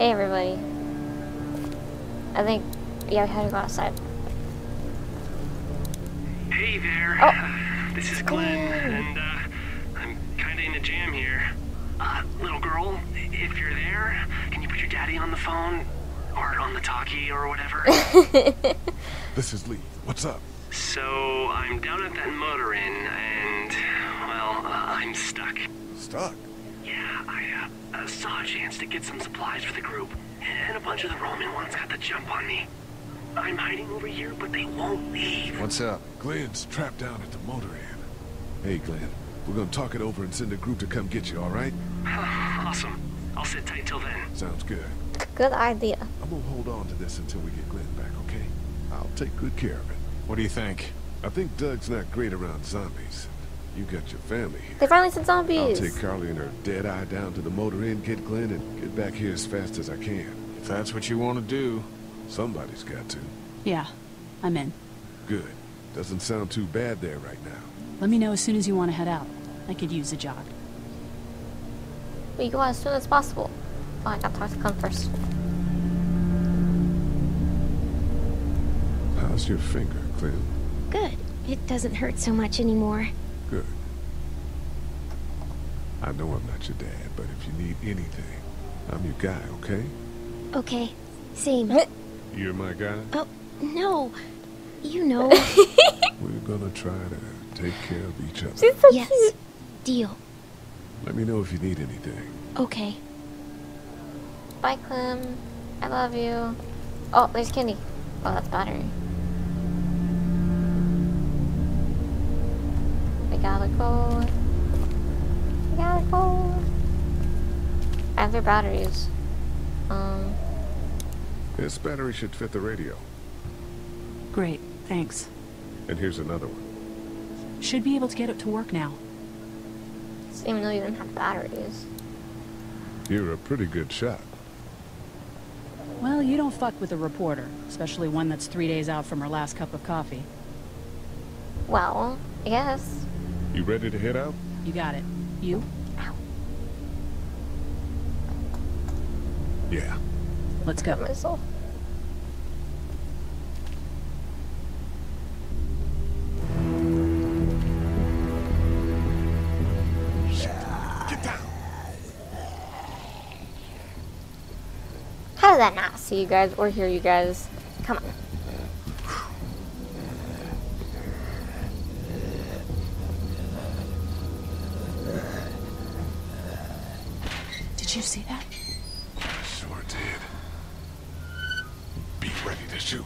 Hey everybody. I think yeah, we had to go outside. Hey there. Oh. This is Glenn, and uh, I'm kinda in a jam here. Uh, little girl, if you're there, can you put your daddy on the phone? Or on the talkie or whatever? This is Lee. What's up? so, I'm down at that motor inn, and, well, uh, I'm stuck. Stuck. Yeah, I uh, uh, saw a chance to get some supplies for the group, and a bunch of the Roman ones got the jump on me. I'm hiding over here, but they won't leave. What's up? Glenn's trapped down at the motor inn. Hey, Glenn. We're gonna talk it over and send a group to come get you, all right? awesome. I'll sit tight till then. Sounds good. Good idea. I'm gonna hold on to this until we get Glenn back, okay? I'll take good care of it. What do you think? I think Doug's not great around zombies. You got your family here. They finally sent zombies. I'll take Carley and her dead eye down to the motor inn, get Glenn, and get back here as fast as I can. If that's what you want to do. Somebody's got to. Yeah, I'm in. Good. Doesn't sound too bad there right now. Let me know as soon as you want to head out. I could use a jog. We go as soon as possible. Oh, I gotta talk to Clem first. How's your finger, Clem? Good. It doesn't hurt so much anymore. Good. I know I'm not your dad, but if you need anything, I'm your guy, okay? Okay. Same. You're my guy? Oh, no. You know. We're gonna try to take care of each other. She's so yes. cute. Deal. Let me know if you need anything. Okay. Bye, Clem. I love you. Oh, there's candy. Oh, that's battery. We gotta go. I have their batteries. Um, This battery should fit the radio. Great, thanks. And here's another one. Should be able to get it to work now. didn't even know you didn't have batteries. You're a pretty good shot. Well, you don't fuck with a reporter, especially one that's three days out from her last cup of coffee. Well, I guess. You ready to head out? You got it. You? Yeah. Let's go. Myself. Get down. How did that not see you guys or hear you guys? Come on. Did you see that? Sure did. Be ready to shoot.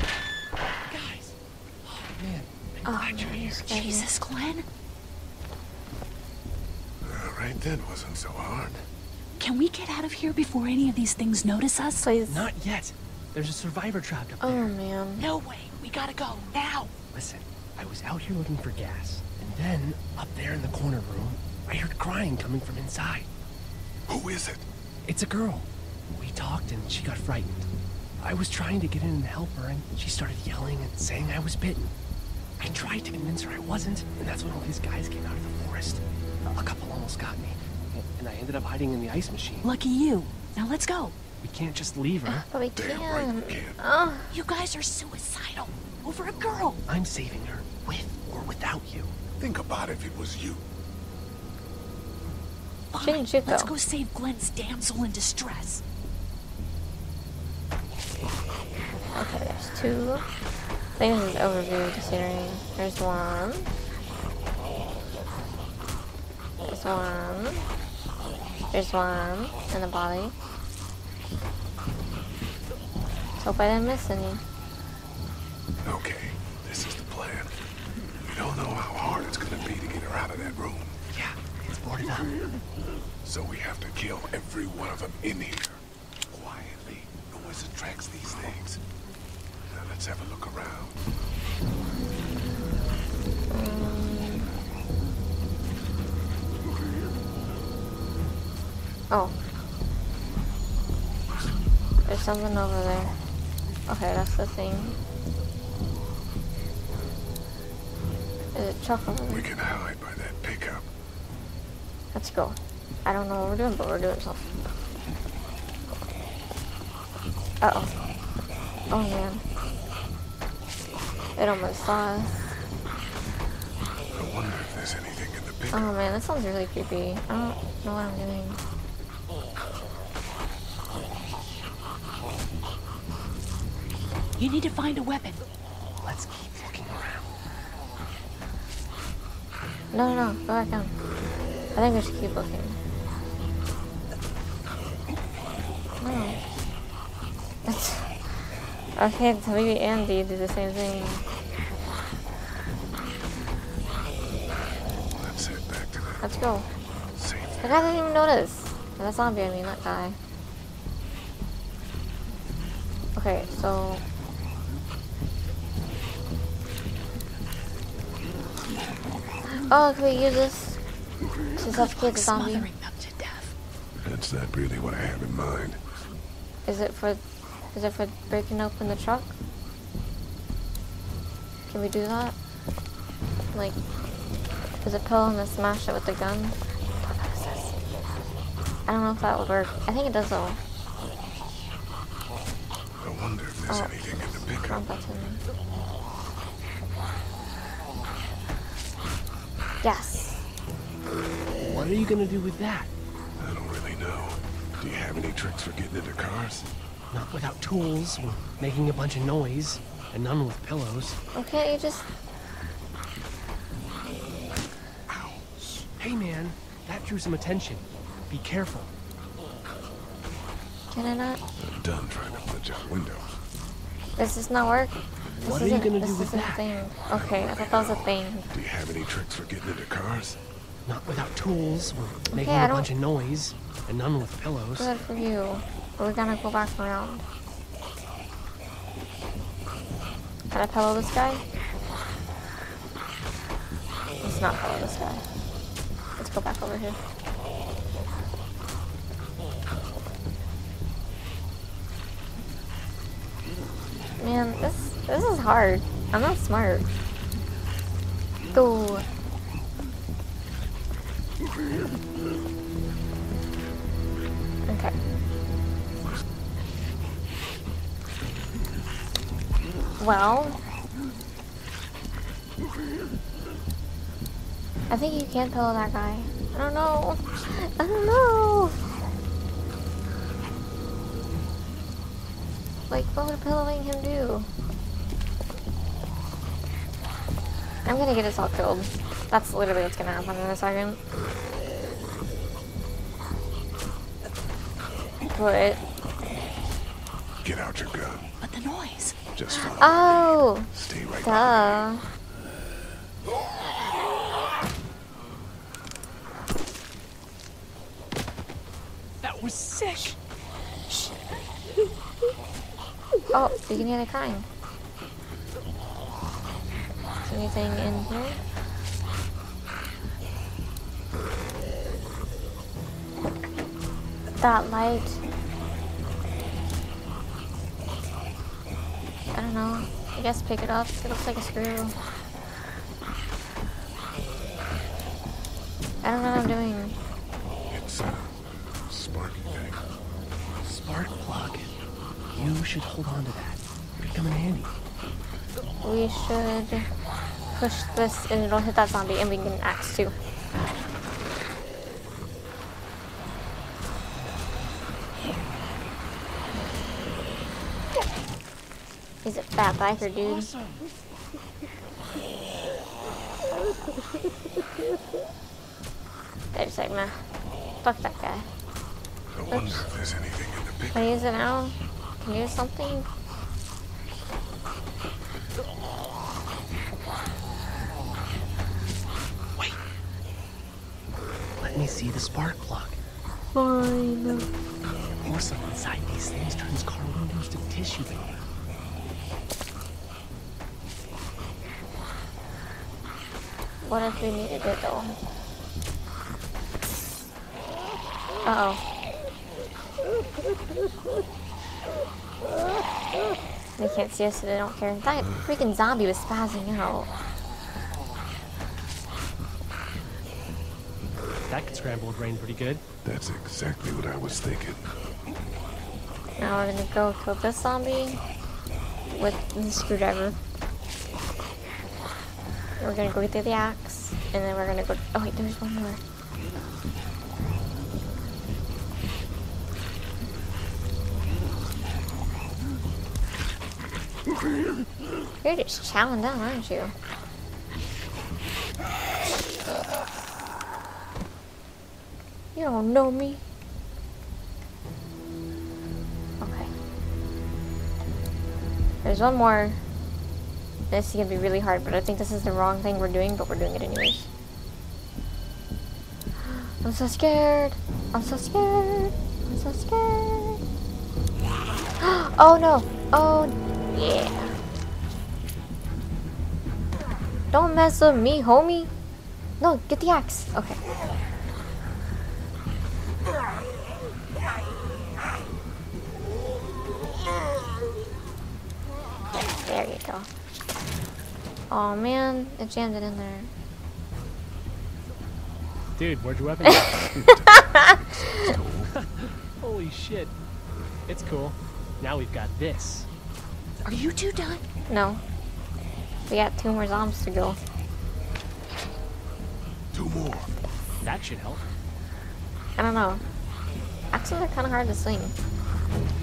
Guys! Oh, man. Oh, man, you scared me. Jesus, Glenn? All right then, wasn't so hard. Can we get out of here before any of these things notice us? Please. Not yet. There's a survivor trapped up oh, there. Oh, man. No way. We gotta go now. Listen, I was out here looking for gas, and then, up there in the corner room, I heard crying coming from inside. Who is it? It's a girl. We talked and she got frightened. I was trying to get in and help her, and she started yelling and saying I was bitten. I tried to convince her I wasn't, and that's when all these guys came out of the forest. A couple almost got me, and I ended up hiding in the ice machine. Lucky you. Now let's go. We can't just leave her. But we Damn right can. you can. Oh, You guys are suicidal. Over a girl. I'm saving her, with or without you. Think about it if it was you. She didn't Let's go save Glenn's damsel in distress. okay, there's two. I think this is an overview of the scenery. There's one. There's one. There's one in the body. So hope I didn't miss any. Okay, this is the plan. We don't know how hard it's gonna be to get her out of that room. Yeah, it's boarded up. So we have to kill every one of them in here. Quietly. Noise attracts these things. Let's have a look around. Oh. There's something over there. Okay, that's the thing. Is it chocolate? We can hide by that pickup. Let's go. I don't know what we're doing, but we're doing something. Uh oh. Oh man. It almost saw us. I wonder if there's anything in the pickup. Oh man, that sounds really creepy. I don't know what I'm doing. You need to find a weapon. Let's keep looking around. No, no, no, go back down. I think we should keep looking. No. Okay, so maybe Andy did the same thing. Go. safe. The guy didn't even notice. That zombie, I mean, that guy. Okay, so... Oh, can we use this to suffocate the zombie? To death. That's not really what I have in mind. Is it for... Is it for breaking open the truck? Can we do that? Like... Is a pill and then smash it with the gun? What is this? I don't know if that would work. I think it does though. I wonder if there's Oh. anything in the pickup. Wrong button. Yes. What are you gonna do with that? I don't really know. Do you have any tricks for getting into cars? Not without tools, or making a bunch of noise, and none with pillows. Okay, you just... Hey man, that drew some attention. Be careful. Can I not? I'm done trying to punch out windows. Does this not work? This What are you isn't- gonna this do with isn't a that? thing. Okay, I thought that was a thing. Do you have any tricks for getting into cars? Not without tools, or making I a don't- bunch of noise, and none with pillows. Good for you. But we're gonna go back around. Can I pillow this guy? Let's not pillow this guy. Let's go back over here. Man, this this is hard. I'm not smart. Go. Okay. Well, I think you can pillow that guy. I don't know. I don't know. Like, what would pillowing him do? I'm gonna get us all killed. That's literally what's gonna happen in a second. But, Get out your gun. But the noise. Just follow. oh, Stay right behind duh. Sick! Oh, you can hear the crying. Is anything in here? That light. I don't know. I guess pick it up. It looks like a screw. I don't know what I'm doing. me. It's a sparky thing. Spark plug. You should hold on to that. Could come in handy. We should push this and it'll hit that zombie and we can axe too. He's a fat biker dude. They're just like, nah. Fuck that guy. I wonder if there's anything in the pickup. Can I use it now? Can you use something? Wait. Let me see the spark plug. Fine. Porcelain inside these things turns car windows to tissue paper. What if we needed it though? Uh oh. They can't see us, so they don't care. That freaking zombie was spazzing out. That could scramble a brain pretty good. That's exactly what I was thinking. Now we're gonna go kill this zombie with the screwdriver. We're gonna go get the axe, and then we're gonna go. Oh wait, there's one more. You're just chowing down, aren't you? You don't know me. Okay. There's one more. This is gonna be really hard, but I think this is the wrong thing we're doing, but we're doing it anyways. I'm so scared. I'm so scared. I'm so scared. oh no. Oh yeah. Don't mess with me, homie. No, get the axe. Okay. There you go. Oh man, it jammed it in there. Dude, where'd your weapon go? Holy shit. It's cool. Now we've got this. Are you two done? No. We got two more zombies to go. Two more. That should help. I don't know. Axes are kind of hard to swing.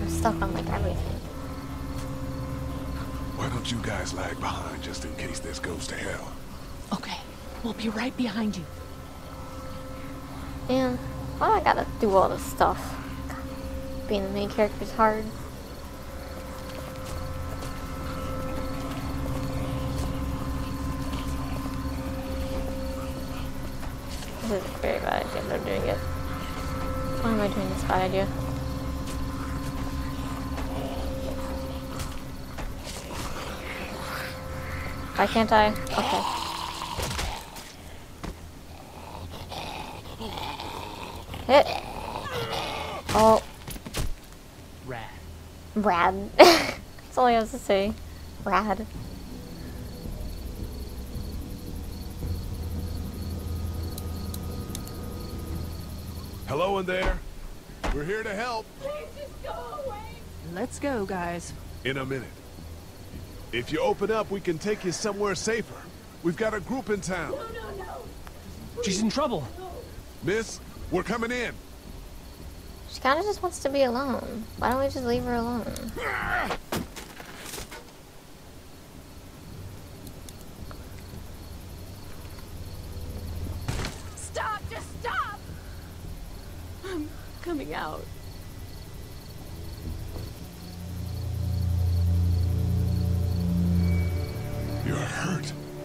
I'm stuck on like everything. Why don't you guys lag behind just in case this goes to hell? Okay, we'll be right behind you. And why do I gotta do all this stuff? Being the main character is hard. Is a very bad idea, but I'm doing it. Why am I doing this bad idea? Why can't I? Okay. Hit. Oh, Rad. Brad. That's all I have to say. Brad. Hello in there. We're here to help. Let's go, guys. In a minute. If you open up, we can take you somewhere safer. We've got a group in town. No, no, no. She's in trouble. Miss, we're coming in. She kind of just wants to be alone. Why don't we just leave her alone? Ah!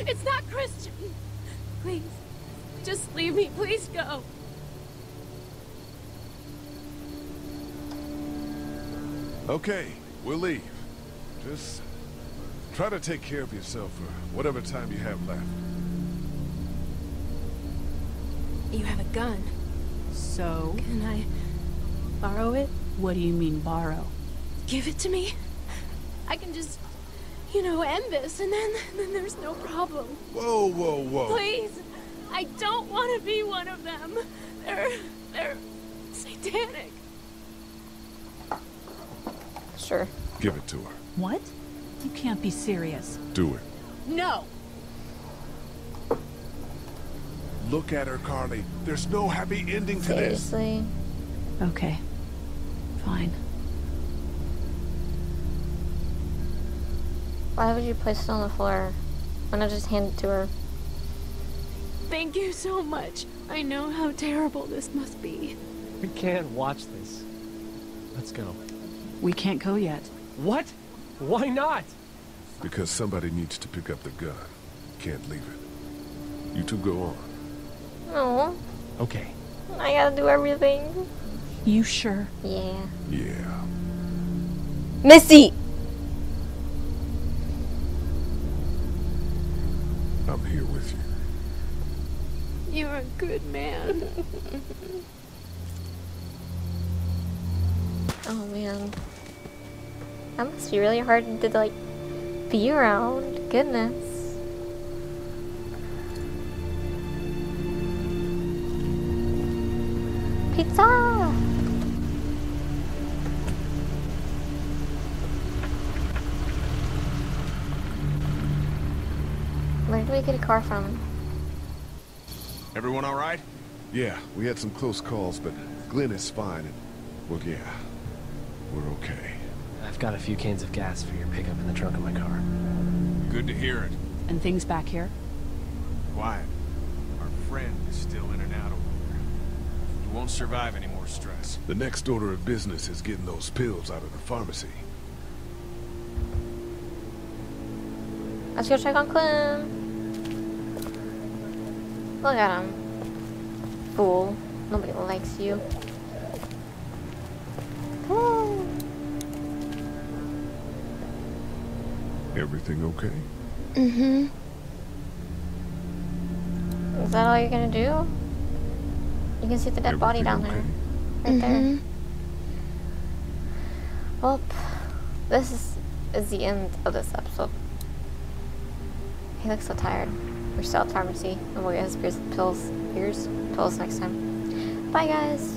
It's not Christian. Please, just leave me. Please go. Okay, we'll leave. Just try to take care of yourself for whatever time you have left. You have a gun. so Can I borrow it? what do you mean borrow? Give it to me. I can just, you know, end this, and then then there's no problem. Whoa, whoa, whoa. Please, I don't want to be one of them. They're they're satanic. Sure. Give it to her. What? You can't be serious. Do it. No. Look at her, Carley. There's no happy ending to this. Seriously. Okay. Fine. Why would you place it on the floor? Why not just hand it to her? Thank you so much. I know how terrible this must be. We can't watch this. Let's go. We can't go yet. What? Why not? Because somebody needs to pick up the gun. Can't leave it. You two go on. No. Okay. I gotta do everything. You sure? Yeah. Yeah. Missy! I'm here with you. You're a good man. Oh man. That must be really hard to like be around. Goodness. Pizza! Do we get a car from? him? Everyone all right? Yeah, we had some close calls, but Glenn is fine, and, well, yeah, we're okay. I've got a few cans of gas for your pickup in the trunk of my car. Good to hear it. And things back here? Quiet. Our friend is still in and out over there. He won't survive any more stress. The next order of business is getting those pills out of the pharmacy. Let's go check on Clem. Look at him. Fool. Nobody likes you. Ooh. Everything okay? Mm-hmm. Is that all you're gonna do? You can see the dead body down Everything there. Right there. Mhm. Well, this is, is the end of this episode. He looks so tired. We're still at pharmacy, and we'll get his pills, pills, pills next time. Bye, guys.